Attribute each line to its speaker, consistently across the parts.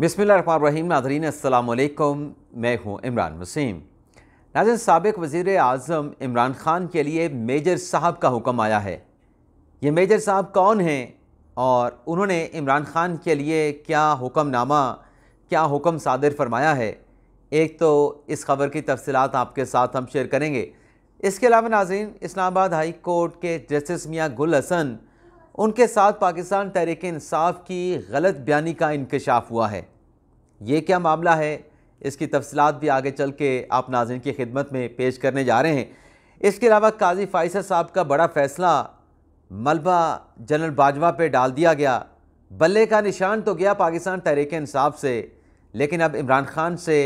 Speaker 1: बिसमीम नाजरीन अल्लाम मैं हूँ इमरान वसीम। नाजन, सबक वज़ी अजम इमरान ख़ान के लिए मेजर साहब का हुक्म आया है। ये मेजर साहब कौन हैं और उन्होंने इमरान ख़ान के लिए क्या हुक्मनामा, क्या हुक्म सादर फरमाया है? एक तो इस खबर की तफसीत आपके साथ हम शेयर करेंगे। इसके अलावा नाजीन, इस्लामाबाद हाई कोर्ट के जस्टिस मियाँ गुल हसन उनके साथ पाकिस्तान तहरीक इंसाफ की गलत बयानी का इंकशाफ हुआ है। ये क्या मामला है? इसकी तफसलात भी आगे चल के आप नाजिन की खिदमत में पेश करने जा रहे हैं। इसके अलावा काजी फ़ाइसर साहब का बड़ा फ़ैसला मलबा जनरल बाजवा पे डाल दिया गया। बल्ले का निशान तो गया पाकिस्तान तहरीक इंसाफ से, लेकिन अब इमरान खान से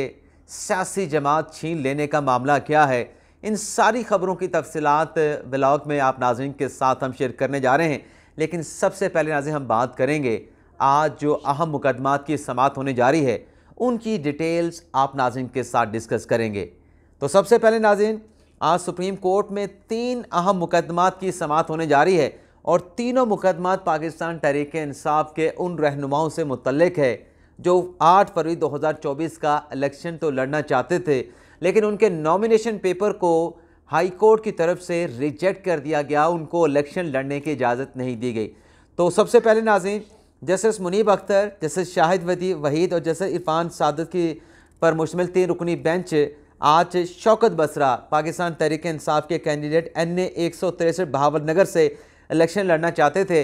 Speaker 1: सियासी जमात छीन लेने का मामला क्या है? इन सारी ख़बरों की तफसलत ब्लॉग में आप नाजिन के साथ हम शेयर करने जा रहे हैं। लेकिन सबसे पहले नाजिन हम बात करेंगे, आज जो अहम मुकदमात की समात होने जा रही है, उनकी डिटेल्स आप नाजिन के साथ डिस्कस करेंगे। तो सबसे पहले नाजिन आज सुप्रीम कोर्ट में तीन अहम मुकदमात की समात होने जा रही है और तीनों मुकदमात पाकिस्तान तहरीक इंसाफ के उन रहनुमाओं से मुतलक है, जो 8 फरवरी 2024 का इलेक्शन तो लड़ना चाहते थे, लेकिन उनके नॉमिनेशन पेपर को हाई कोर्ट की तरफ़ से रिजेक्ट कर दिया गया, उनको इलेक्शन लड़ने की इजाज़त नहीं दी गई। तो सबसे पहले नाजीन जस्टिस मुनीब अख्तर, जस्टिस शाहिद वदी वहीद और जस्टिस इरफान सादत की पर मुश्तमिल तीन रुकनी बेंच आज शौकत बसरा, पाकिस्तान तहरीक इंसाफ के कैंडिडेट एन ए एक सौ तिरसठ बहावल नगर से इलेक्शन लड़ना चाहते थे,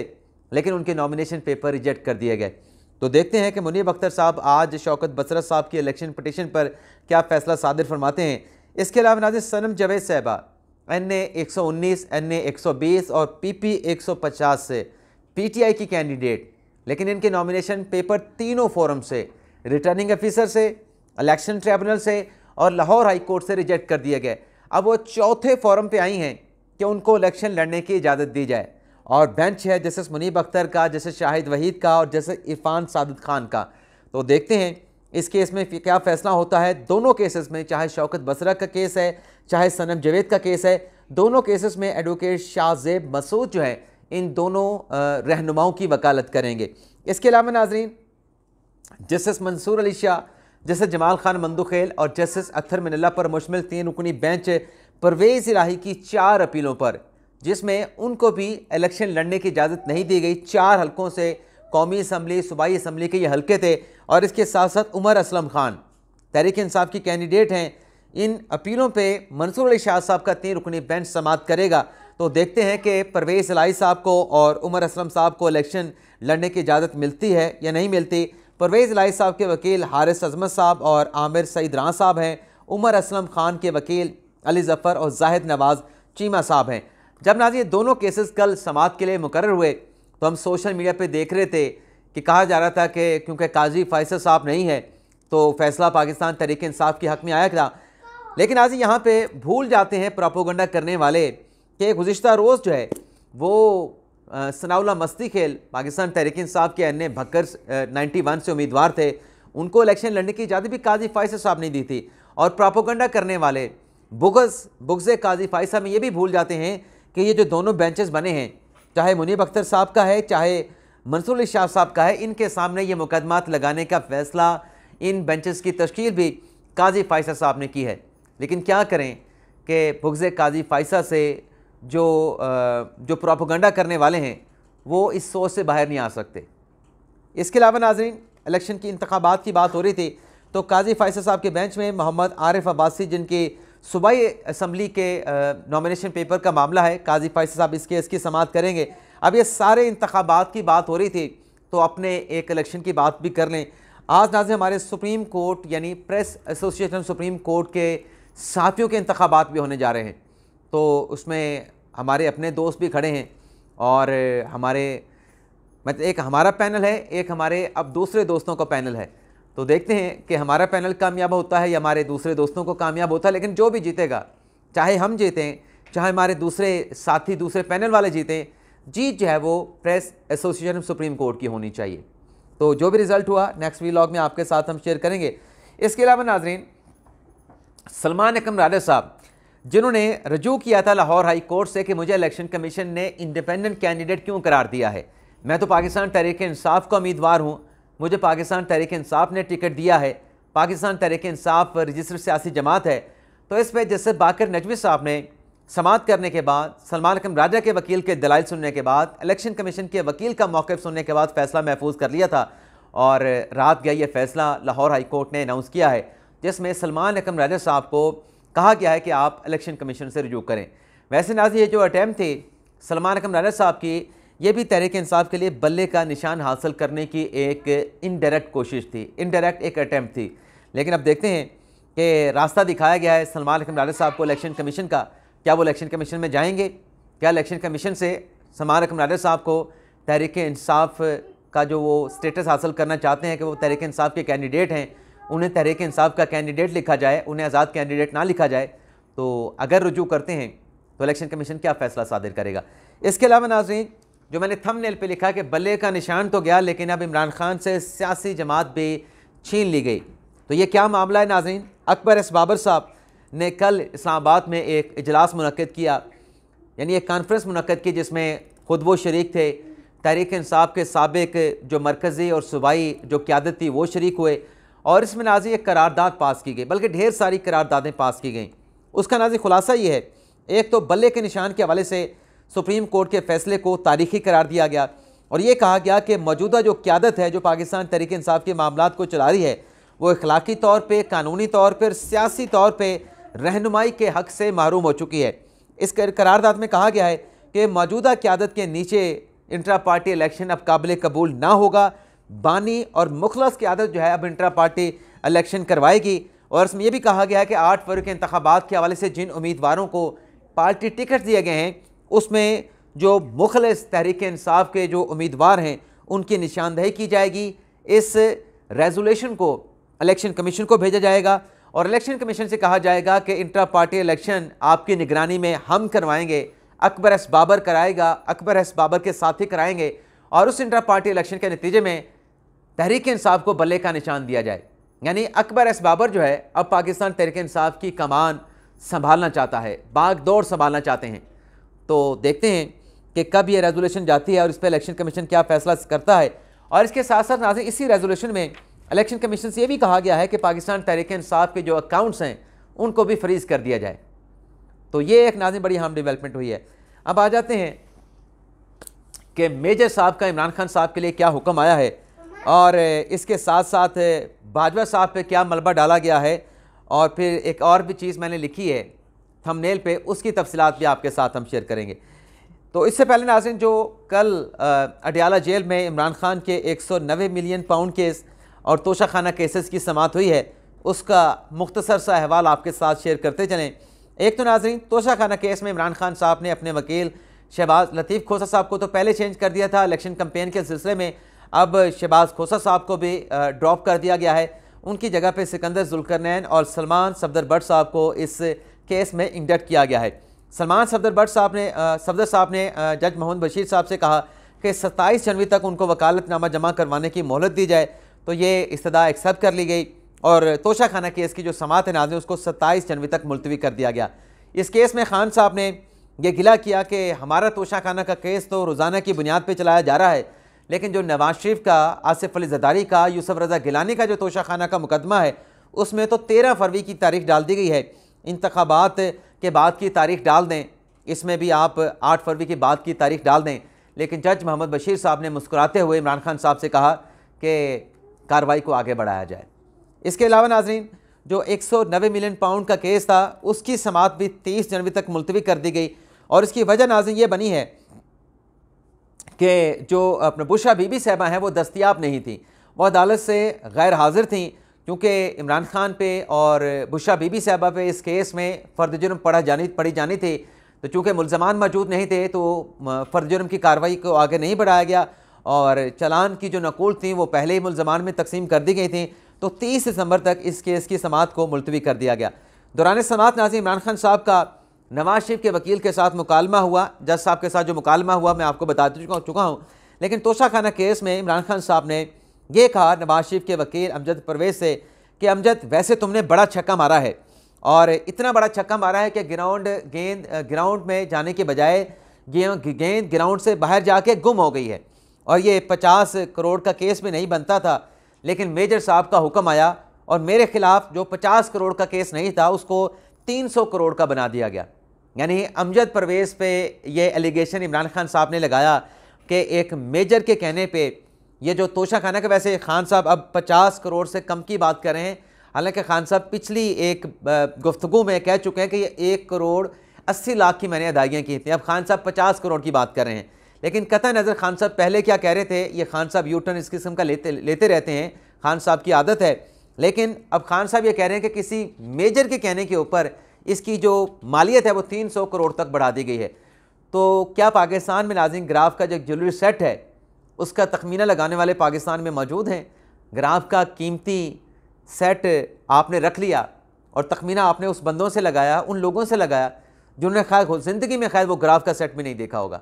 Speaker 1: लेकिन उनके नॉमिनेशन पेपर रिजेक्ट कर दिए गए। तो देखते हैं कि मुनीब अख्तर साहब आज शौकत बसरा साहब की इलेक्शन पटिशन पर क्या फ़ैसला सादिर फरमाते हैं। इसके अलावा नाजिर, सनम जवेद साहबा, एन ए एक सौ उन्नीस, एन ए एक सौ बीस और पी पी एक सौ पचास से पी टी आई की कैंडिडेट। लेकिन इनके नॉमिनेशन पेपर तीनों फोरम से रिटर्निंग ऑफिसर से इलेक्शन ट्रिब्यूनल से और लाहौर हाई कोर्ट से रिजेक्ट कर दिए गए। अब वो चौथे फोरम पे आई हैं कि उनको इलेक्शन लड़ने की इजाज़त दी जाए। और बेंच है जैसे मुनीब अख्तर का, जैसे शाहिद वहीद का और जैसे इरफान सादत खान का। तो देखते हैं इस केस में क्या फ़ैसला होता है? दोनों केसेस में, चाहे शौकत बसरा का केस है, चाहे सनम जवेद का केस है, दोनों केसेस में एडवोकेट शाहजेब मसूद जो है, इन दोनों रहनुमाओं की वकालत करेंगे। इसके अलावा नाजरीन, जस्टिस मंसूर अली शाह, जस्टिस जमाल खान मंदुखेल और जस्टिस अख्तर मिनल्ला पर मुश्मिल तीन रुकनी बेंच परवेज़ इलाही की चार अपीलों पर, जिसमें उनको भी इलेक्शन लड़ने की इजाज़त नहीं दी गई। चार हलकों से कौमी असम्बली, सूबाई असम्बली के ये हल्के थे और इसके साथ साथ उमर असलम खान, तहरीक इंसाफ की कैंडिडेट हैं। इन अपीलों पे मंसूर अली शाह साहब का तीन रुकनी बेंच समाप्त करेगा। तो देखते हैं कि परवेज़ लाई साहब को और उमर असलम साहब को इलेक्शन लड़ने की इजाज़त मिलती है या नहीं मिलती। परवेज़ लाई साहब के वकील हारिस अजमत साहब और आमिर सईद रां साहब हैं। उमर असलम खान के वकील अली जफ़र और जाहिद नवाज़ चीमा साहब हैं। जब नाजी दोनों केसेस कल समात के लिए मुकर हुए। तो हम सोशल मीडिया पे देख रहे थे कि कहा जा रहा था कि क्योंकि काजी फैसल साहब नहीं है तो फैसला पाकिस्तान तरीके इंसाफ के हक़ में आया था। लेकिन आज यहाँ पे भूल जाते हैं प्रापोगंडा करने वाले कि गुज्त रोज़ जो है, वो सनाउल्ला मस्ती खेल, पाकिस्तान तहरीक इंसाफ के अन्य भक्कर नाइन्टी वन से उम्मीदवार थे। उनको इलेक्शन लड़ने की इजाज़त भी काजी फ़ायसा साहब नहीं दी थी। और प्रापोगंडा करने वाले बुगस, बुगज़ काजी फ़ायसा में ये भी भूल जाते हैं कि ये जो दोनों बेंचेस बने हैं चाहे मुनीब अख्तर साहब का है, चाहे मंसूर अली शाह साहब का है, इनके सामने ये मुकदमात लगाने का फ़ैसला इन बेंचेस की तश्कील भी काजी फ़ायसा साहब ने की है। लेकिन क्या करें कि भुगज़ काजी फ़ायसा से जो जो प्रोपोगंडा करने वाले हैं, वो इस सोच से बाहर नहीं आ सकते। इसके अलावा नाजरीन, इलेक्शन की इंतबात की बात हो रही थी तो काजी फ़ायसा साहब के बेंच में मोहम्मद आरिफ अब्बासी, जिनकी सूबाई असम्बली के नॉमिनेशन पेपर का मामला है। काजी फ़ायसा साहब इस केस की समात करेंगे। अब ये सारे इंतबात की बात हो रही थी तो अपने एक इलेक्शन की बात भी कर लें। आज नाज हमारे सुप्रीम कोर्ट, यानी प्रेस एसोसिएशन सुप्रीम कोर्ट के साथियों के इंतबात भी होने जा रहे हैं। तो उसमें हमारे अपने दोस्त भी खड़े हैं और हमारे मतलब एक हमारा पैनल है, एक हमारे अब दूसरे दोस्तों का पैनल है। तो देखते हैं कि हमारा पैनल कामयाब होता है या हमारे दूसरे दोस्तों को कामयाब होता है, लेकिन जो भी जीतेगा, चाहे हम जीतें, चाहे हमारे दूसरे साथी, दूसरे पैनल वाले जीतें, जीत जो है वो press association of supreme court की होनी चाहिए। तो जो भी रिज़ल्ट हुआ, नेक्स्ट वीलॉग में आपके साथ हम शेयर करेंगे। इसके अलावा नाजरीन, सलमान अकम राजा साहब, जिन्होंने रजू किया था लाहौर हाई कोर्ट से कि मुझे इलेक्शन कमीशन ने इंडिपेंडेंट कैंडिडेट क्यों करार दिया है? मैं तो पाकिस्तान तहरीक इंसाफ का उम्मीदवार हूँ मुझे पाकिस्तान तहरीक इंसाफ ने टिकट दिया है। पाकिस्तान तहरीक इंसाफ रजिस्टर सियासी जमात है। तो इस पर जैसे बाकर नजवी साहब ने समात करने के बाद, सलमान अकम राजा के वकील के दलाइल सुनने के बाद, इलेक्शन कमीशन के वकील का मौक़ सुनने के बाद फैसला महफूज कर लिया था और रात गया ये फैसला लाहौर हाई कोर्ट ने अनाउंस किया है, जिसमें सलमान अकम राजा साहब को कहा गया है कि आप इलेक्शन कमीशन से रजू करें। वैसे नाजी, ये जो अटैम्प्ट थे, सलमान अकम राजा साहब की ये भी तहरीक इंसाफ के लिए बल्ले का निशान हासिल करने की एक इनडायरेक्ट कोशिश थी। इनडायरेक्ट एक अटैम्प्ट थी। लेकिन अब देखते हैं कि रास्ता दिखाया गया है सलमान अकम राजा साहब को इलेक्शन कमीशन का। क्या वो इलेक्शन कमीशन में जाएँगे? क्या इलेक्शन कमीशन से सलमान अकम राजा साहब को तहरीक इंसाफ का जो वो स्टेटस हासिल करना चाहते हैं कि वो तहरीक इंसाफ के कैंडिडेट हैं, उन्हें तहरीक इंसाफ का कैंडिडेट लिखा जाए, उन्हें आज़ाद कैंडिडेट ना लिखा जाए तो अगर रुजू करते हैं तो इलेक्शन कमीशन क्या फ़ैसला सादिर करेगा? इसके अलावा नाजरीन जो मैंने थम नेल पर लिखा कि बल्ले का निशान तो गया, लेकिन अब इमरान खान से सियासी जमात भी छीन ली गई। तो ये क्या मामला है नाजरीन? अकबर एस बाबर साहब ने कल इस्लामाबाद में एक इजलास मनद किया, यानी एक कॉन्फ्रेंस मनद की, जिसमें खुद वो शरीक थे। तहरीक इंसाफ के सबक जो मरकज़ी और सूबाई जो क्यादत थी, वो शरीक हुए और इसमें नाजी एक करारदाद पास की गई, बल्कि ढेर सारी करारदादें पास की गई। उसका नाजी खुलासा ये है, एक तो बल्ले के निशान के हवाले से सुप्रीम कोर्ट के फैसले को तारीखी करार दिया गया। और ये कहा गया कि मौजूदा जो क्यादत है, जो पाकिस्तान तहरीक इंसाफ के मामला को चला रही है, वो इखलाकी तौर पर कानूनी तौर पर सियासी तौर पर रहनुमाई के हक से महरूम हो चुकी है। इस करारदाद में कहा गया है कि मौजूदा क्यादत के नीचे इंट्रा पार्टी इलेक्शन अब काबिल कबूल ना होगा। बानी और मुखलस की आदत जो है, अब इंट्रा पार्टी इलेक्शन करवाएगी। और इसमें यह भी कहा गया है कि आठ फरवरी के इंतबात के हवाले से जिन उम्मीदवारों को पार्टी टिकट दिए गए हैं उसमें जो मुखलस तहरीक इंसाफ के जो उम्मीदवार हैं, उनकी निशानदेही की जाएगी। इस रेजोलेशन को इलेक्शन कमीशन को भेजा जाएगा और इलेक्शन कमीशन से कहा जाएगा कि इंट्रा पार्टी इलेक्शन आपकी निगरानी में हम करवाएँगे, अकबर एस बाबर कराएगा, अकबर एस बाबर के साथ ही कराएँगे और उस इंटर पार्टी इलेक्शन के नतीजे में तहरीक इंसाफ को बल्ले का निशान दिया जाए। यानी अकबर एस बाबर जो है, अब पाकिस्तान तहरीक इंसाफ की कमान संभालना चाहता है बाग दौड़ संभालना चाहते हैं। तो देखते हैं कि कब ये रेजोल्यूशन जाती है और इस पर इलेक्शन कमीशन क्या फैसला करता है। और इसके साथ साथ नाजिन इसी रेजोल्यूशन में इलेक्शन कमीशन से ये भी कहा गया है कि पाकिस्तान तहरीक इंसाफ के जो अकाउंट्स हैं, उनको भी फ्रीज़ कर दिया जाए। तो ये एक नाजिन बड़ी हम डेवलपमेंट हुई है। अब आ जाते हैं कि मेजर साहब का, इमरान खान साहब के लिए क्या हुक्म आया है। और इसके साथ साथ बाजवा साहब पे क्या मलबा डाला गया है। और फिर एक और भी चीज़ मैंने लिखी है थंबनेल पे, उसकी तफसीत भी आपके साथ हम शेयर करेंगे। तो इससे पहले नाजिन जो कल अडियाला जेल में इमरान खान के 190 मिलियन पाउंड केस और तोशा खाना केसेस की समात हुई है, उसका मुख्तसर सा अहवाल आपके साथ शेयर करते चलें। एक तो नाजरीन तोशा खाना केस में इमरान खान साहब ने अपने वकील शहबाज लतीफ़ खोसा साहब को तो पहले चेंज कर दिया था इलेक्शन कम्पेन के सिलसिले में। अब शहबाज खोसा साहब को भी ड्रॉप कर दिया गया है। उनकी जगह पे सिकंदर जुलकरनैन और सलमान सफदर भट्ट साहब को इस केस में इंडक्ट किया गया है। सलमान सफदर भट्ट साहब ने सफदर साहब ने जज मोहम्मद बशीर साहब से कहा कि सत्ताईस जनवरी तक उनको वकालतनामा जमा करवाने की मोहलत दी जाए तो ये इस्तः एक्सेप्ट कर ली गई और तोशा खाना केस की जो समात है नाजिन उसको सत्ताईस जनवरी तक मुलतवी कर दिया गया। इस केस में खान साहब ने यह गिला किया कि हमारा तोशा खाना का केस तो रोज़ाना की बुनियाद पर चलाया जा रहा है, लेकिन जो नवाज़ शरीफ का, आसिफ अली जदारी का, यूसफ रजा गिलानी का जो तोशा खाना का मुकदमा है, उसमें तो तेरह फरवरी की तारीख डाल दी गई है। इंतबात के बाद की तारीख डाल दें। इसमें भी आप आठ फरवरी के बाद की तारीख डाल दें। लेकिन जज मोहम्मद बशीर साहब ने मुस्कुराते हुए इमरान खान साहब से कहा कि कार्रवाई को आगे बढ़ाया जाए। इसके अलावा नाजरीन, जो 190 मिलियन पाउंड का केस था, उसकी समात भी 30 जनवरी तक मुलतवी कर दी गई। और इसकी वजह नाजरीन ये बनी है कि जो अपने बुशा बीबी साहबा हैं, वो दस्तियाब नहीं थी। वो अदालत से गैर हाजिर थी क्योंकि इमरान खान पे और बुशा बीबी साहबा पे इस केस में फ़र्द जुर्म पढ़ा जानी, पढ़ी जानी थी। तो चूँकि मुलजमान मौजूद नहीं थे तो फ़र्द जुर्म की कार्रवाई को आगे नहीं बढ़ाया गया और चलान की जो नकूल थी, वो पहले ही मुलजमान में तकसीम कर दी गई थी। तो तीस दिसंबर तक इस केस की समात को मुलतवी कर दिया गया। दौरान समात नाजी इमरान खान साहब का नवाज़ शरीफ के वकील के साथ मुकालमा हुआ। जज साहब के साथ जो मुकालमा हुआ, मैं आपको बता चुका चुका हूँ। लेकिन तोशा खाना केस में इमरान खान साहब ने यह कहा नवाज़ शरीफ के वकील अमजद परवेज से कि अमजद, वैसे तुमने बड़ा छक्का मारा है और इतना बड़ा छक्का मारा है कि ग्राउंड गेंद, ग्राउंड में जाने के बजाय गेंद ग्राउंड से बाहर जाके गुम हो गई है। और ये पचास करोड़ का केस भी नहीं बनता था, लेकिन मेजर साहब का हुक्म आया और मेरे खिलाफ जो 50 करोड़ का केस नहीं था, उसको 300 करोड़ का बना दिया गया। यानी अमजद परवेज़ पे ये एलिगेशन इमरान खान साहब ने लगाया कि एक मेजर के कहने पे ये जो तोशा खाना के वैसे खान साहब अब 50 करोड़ से कम की बात कर रहे हैं। हालाँकि खान साहब पिछली एक गुफ्तु में कह चुके हैं कि ये एक करोड़ अस्सी लाख की मैंने अदायगियाँ की थी। अब खान साहब पचास करोड़ की बात कर रहे हैं। लेकिन कथा नज़र खान साहब पहले क्या कह रहे थे? ये खान साहब यूटर्न इस किस्म का लेते लेते रहते हैं। खान साहब की आदत है। लेकिन अब खान साहब ये कह रहे हैं कि किसी मेजर के कहने के ऊपर इसकी जो मालियत है वो तीन सौ करोड़ तक बढ़ा दी गई है। तो क्या पाकिस्तान में नाजिन ग्राफ का जो ज्वेलरी सेट है उसका तखमीना लगाने वाले पाकिस्तान में मौजूद हैं। ग्राफ का कीमती सेट आपने रख लिया और तखमीना आपने उस बंदों से लगाया, उन लोगों से लगाया, जिन्होंने खैर ज़िंदगी में खैर वो ग्राफ का सेट भी नहीं देखा होगा।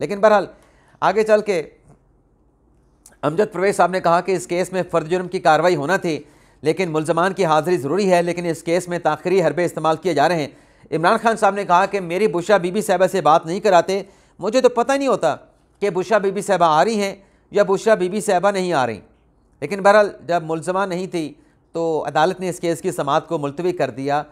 Speaker 1: लेकिन बहरहाल, आगे चल के अमजद प्रवेश साहब ने कहा कि इस केस में फ़र्द जुर्म की कार्रवाई होना थी, लेकिन मुलजमान की हाज़िरी ज़रूरी है, लेकिन इस केस में ताखिरी हरबे इस्तेमाल किए जा रहे हैं। इमरान खान साहब ने कहा कि मेरी बुशा बीबी साहबा से बात नहीं कराते, मुझे तो पता नहीं होता कि बुशा बीबी साहबा आ रही हैं या बुशा बीबी साहबा नहीं आ रही। लेकिन बहरहाल, जब मुलजमा नहीं थी तो अदालत ने इस केस की समात को मुलतवी कर दिया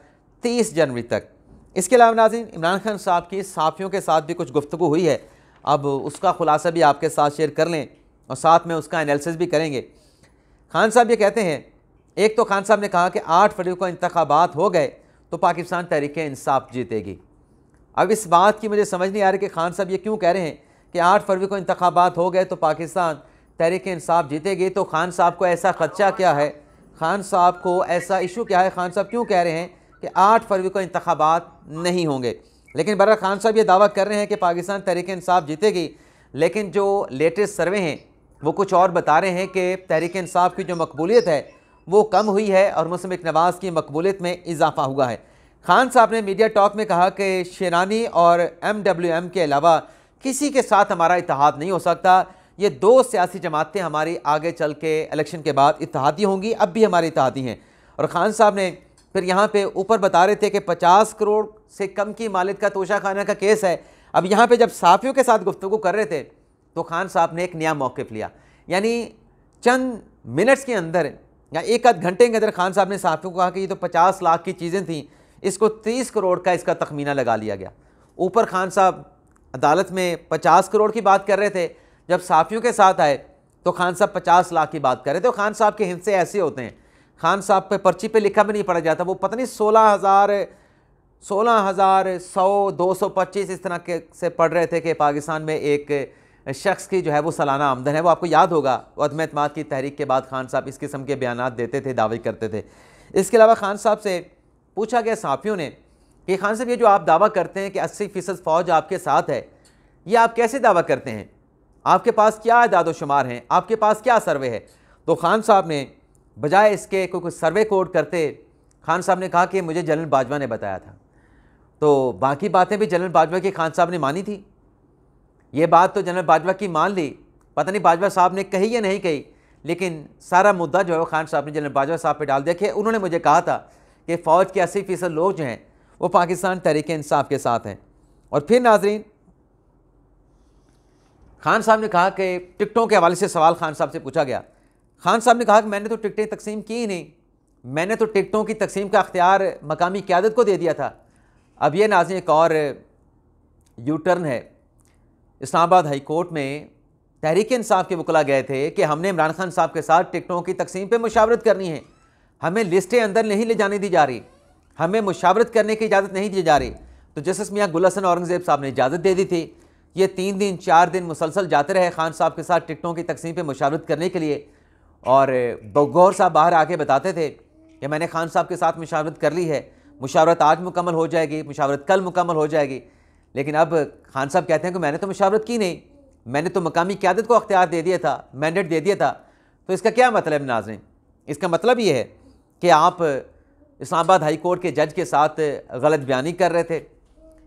Speaker 1: तीस जनवरी तक। इसके अलावा नाजिन इमरान खान साहब की साफ़ियों के साथ भी कुछ गुफ्तु हुई है। अब उसका खुलासा भी आपके साथ शेयर कर लें और साथ में उसका एनालिसिस भी करेंगे। खान साहब ये कहते हैं, एक तो खान साहब ने कहा कि आठ फरवरी को इंतबात हो गए तो पाकिस्तान तहरीक इंसाफ जीतेगी। अब इस बात की मुझे समझ नहीं आ रही कि खान साहब ये क्यों कह रहे हैं। कि आठ फरवरी को इंतबात हो गए तो पाकिस्तान तहरीक इंसाफ जीतेगी। तो खान साहब को ऐसा खदशा क्या है? खान साहब को ऐसा इशू क्या है? खान साहब क्यों कह रहे हैं कि आठ फरवरी को इंतबात नहीं होंगे? लेकिन बरा खान साहब ये दावा कर रहे हैं कि पाकिस्तान तहरीक इंसाफ जीतेगी। लेकिन जो लेटेस्ट सर्वे हैं, वो कुछ और बता रहे हैं कि तहरीक इंसाफ की जो मकबूलियत है, वो कम हुई है और मुस्लिम नवाज़ की मकबूलियत में इजाफा हुआ है। खान साहब ने मीडिया टॉक में कहा कि शेरानी और एम डब्ल्यू एम के अलावा किसी के साथ हमारा इतिहाद नहीं हो सकता। ये दो सियासी जमातें हमारी आगे चल के इलेक्शन के बाद इतिहादी होंगी, अब भी हमारी इतिहादी हैं। और ख़ान साहब ने फिर यहाँ पे ऊपर बता रहे थे कि 50 करोड़ से कम की मालिक का तोशा खाना का केस है। अब यहाँ पे जब साफ़ियों के साथ गुफ्तु कर रहे थे तो खान साहब ने एक नया मौक़ लिया। यानी चंद मिनट्स के अंदर या एक आध घंटे के अंदर खान साहब ने साफ़ियों को कहा कि ये तो पचास लाख की चीज़ें थी, इसको तीस करोड़ का इसका तखमीना लगा लिया गया। ऊपर खान साहब अदालत में पचास करोड़ की बात कर रहे थे। जब साफ़ियों के साथ आए तो खान साहब पचास लाख की बात कर रहे थे खान साहब के हिंसे ऐसे होते हैं। खान साहब पे पर्ची पे लिखा भी नहीं पड़ा जाता। वो पता नहीं सोलह हज़ार सोलह हज़ार सौ, दो सौ पच्चीस इस तरह के से पढ़ रहे थे कि पाकिस्तान में एक शख्स की जो है वो सालाना आमदन है। वो आपको याद होगा अदम अतमाद की तहरीक के बाद खान साहब इस किस्म के बयान देते थे, दावे करते थे। इसके अलावा खान साहब से पूछा गया साफ़ियों ने कि खान साहब, ये जो आप दावा करते हैं कि अस्सी फ़ीसद फ़ौज आपके साथ है, ये आप कैसे दावा करते हैं? आपके पास क्या इदाद शुमार हैं? आपके पास क्या सर्वे है? तो खान साहब ने बजाय इसके कोई सर्वे कोड करते, खान साहब ने कहा कि मुझे जनरल बाजवा ने बताया था। तो बाकी बातें भी जनरल बाजवा की खान साहब ने मानी थी। ये बात तो जनरल बाजवा की मान ली। पता नहीं बाजवा साहब ने कही या नहीं कही, लेकिन सारा मुद्दा जो है वो खान साहब ने जनरल बाजवा साहब पे डाल दिया कि उन्होंने मुझे कहा था कि फ़ौज के अस्सी फ़ीसद लोग जो हैं वो पाकिस्तान तहरीक इंसाफ के साथ हैं। और फिर नाजरीन, खान साहब ने कहा कि टिकटों के हवाले से सवाल खान साहब से पूछा गया। खान साहब ने कहा कि मैंने तो टिकटें तकसीम की ही नहीं। मैंने तो टिकटों की तकसीम का अख्तियार मकामी क्यादत को दे दिया था। अब ये नाजिन एक और यू टर्न है। इस्लामाबाद हाई कोर्ट में तहरीक इंसाफ के वकला गए थे कि हमने इमरान खान साहब के साथ टिकटों की तकसीम पर मुशावरत करनी है। हमें लिस्टें अंदर नहीं ले जाने दी जा रही। हमें मुशावरत करने की इजाज़त नहीं दी जा रही। तो जस्टिस मियाँ गुलसन औरंगज़ेब साहब ने इजाज़त दे दी थी। ये तीन दिन, चार दिन मुसलसल जाते रहे खान साहब के साथ टिकटों की तकसीम पर मुशावरत करने के लिए। और गौर साहब बाहर आके बताते थे कि मैंने खान साहब के साथ मुशावरत कर ली है। मुशावरत आज मुकम्मल हो जाएगी, मुशावरत कल मुकम्मल हो जाएगी। लेकिन अब खान साहब कहते हैं कि मैंने तो मुशावरत की नहीं। मैंने तो मकामी क्यादत को अख्तियार दे दिया था, मैंडेट दे दिया था। तो इसका क्या मतलब नाजरीन? इसका मतलब ये है कि आप इस्लामाबाद हाई कोर्ट के जज के साथ गलत बयानी कर रहे थे।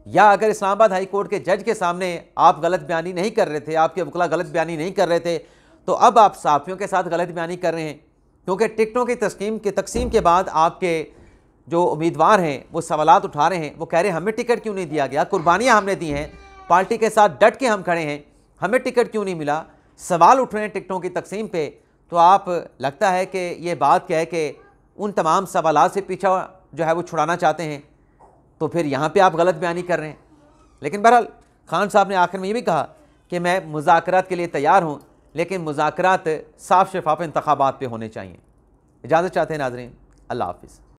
Speaker 1: या अगर इस्लामाबाद हाई कोर्ट के जज के सामने आप गलत बयानी नहीं कर रहे थे, आपके वकला गलत बयानी नहीं कर रहे थे तो अब आप साफियों के साथ गलत बयानी कर रहे हैं। क्योंकि टिकटों की तस्कीम के तकसीम के बाद आपके जो उम्मीदवार हैं, वो सवाल उठा रहे हैं। वो कह रहे हैं, हमें टिकट क्यों नहीं दिया गया? कुर्बानियाँ हमने दी हैं। पार्टी के साथ डट के हम खड़े हैं। हमें टिकट क्यों नहीं मिला? सवाल उठ रहे हैं टिकटों की तकसीम पे। तो आप, लगता है कि ये बात क्या है कि उन तमाम सवाल से पीछा जो है वो छुड़ाना चाहते हैं तो फिर यहाँ पे आप गलत बयानी कर रहे हैं। लेकिन बहरहाल, खान साहब ने आखिर में ये भी कहा कि मैं मुजाकर के लिए तैयार हूँ, लेकिन मुजाकर साफ़ शफाफ इंतबात पर होने चाहिए। इजाज़त चाहते हैं नाजरीन, अल्लाह हाफिज़।